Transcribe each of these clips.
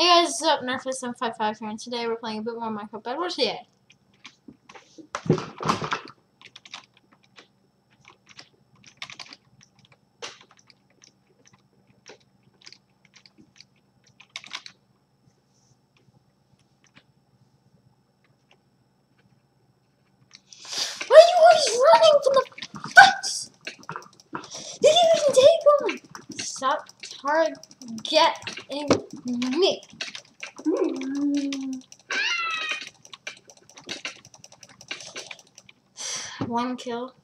Hey guys, what's up? Nerfless755 here, and today we're playing a bit more Minecraft Bed Wars today. Why are you always running from the fights? Did you even take one? Stop targeting me. One kill.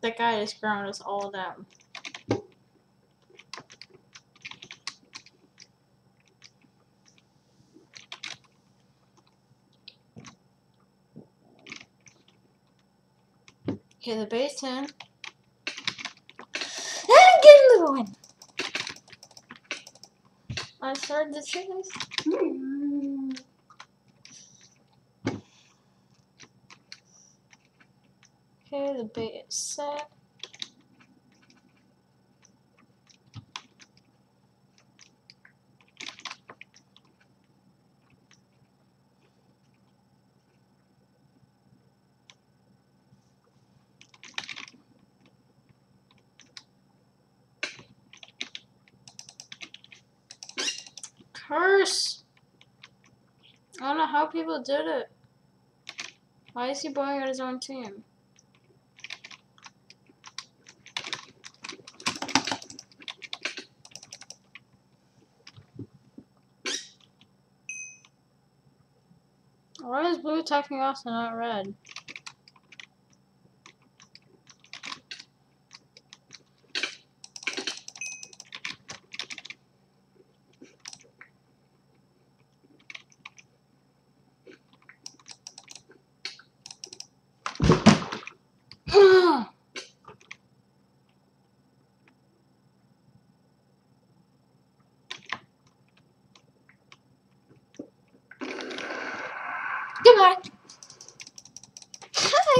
That guy just ground us all down. Okay, the base 10. And I'm getting the win! I started the chase. Hmm. Okay, the bait is set. Curse! I don't know how people did it. Why is he blowing at his own team? Why is blue attacking us and not red?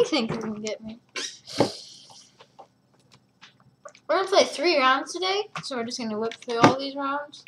Think get me. We're gonna play three rounds today, so we're just gonna whip through all these rounds.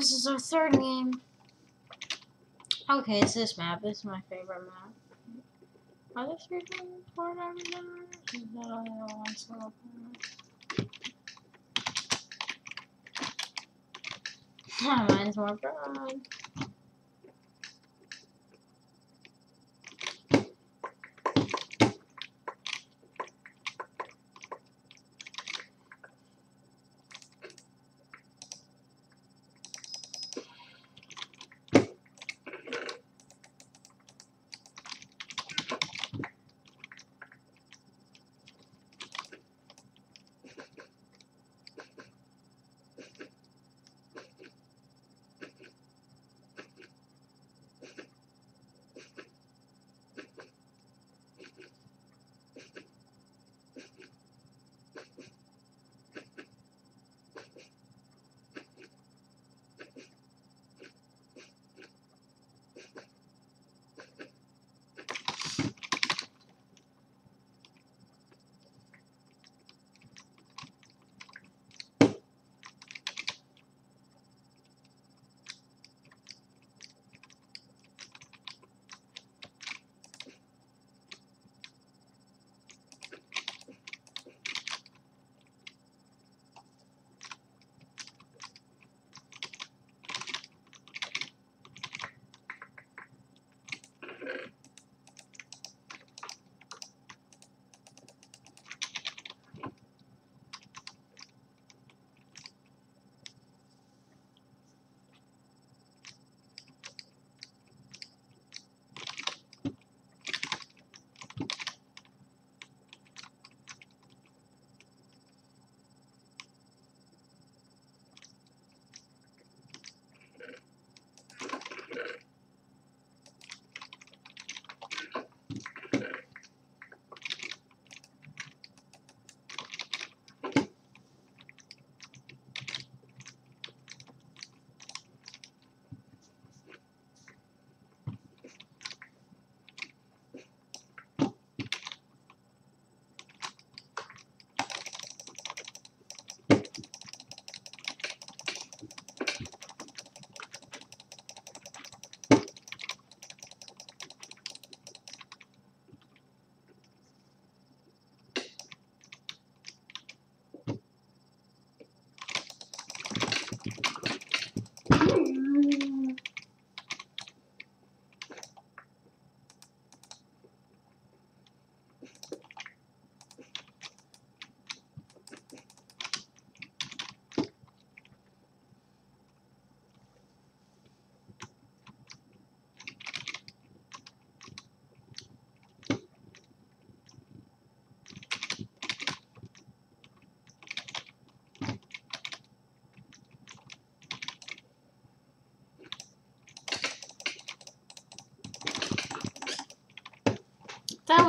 This is our third game. Okay, it's this map. This is my favorite map. Are there three diamond generators? Is that only the one single player? Mine's more broad.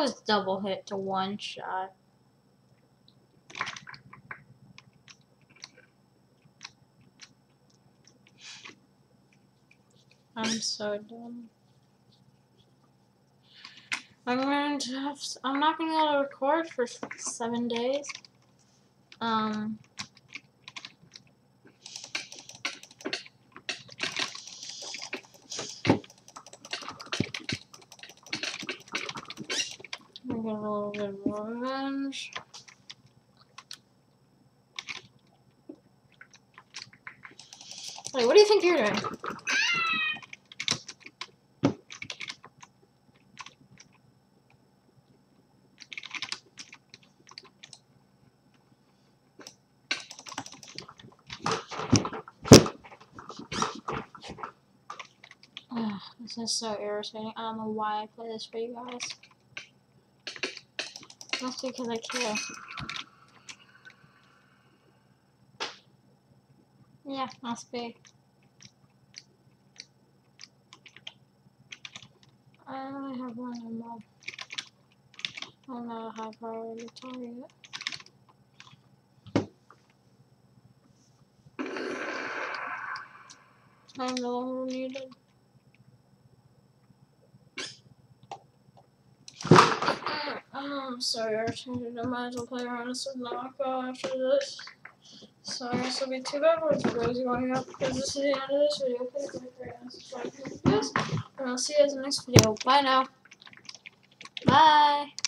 Was double hit to one shot. I'm so dumb. I'm going to have. I'm not going to be able to record for seven days. Um. I get a little bit more revenge. What do you think you're doing? This is so irritating. I don't know why I play this for you guys. Must be because I care. Yeah, must be. I only have one ammo. I'm not a high priority target. I'm no longer needed. Oh, I'm so irritated. I might as well play around with Subnautica after this. So I guess it'll be two Bed Wars videos going up because this is the end of this video. Please like, and subscribe to this. And I'll see you guys in the next video. Bye now. Bye.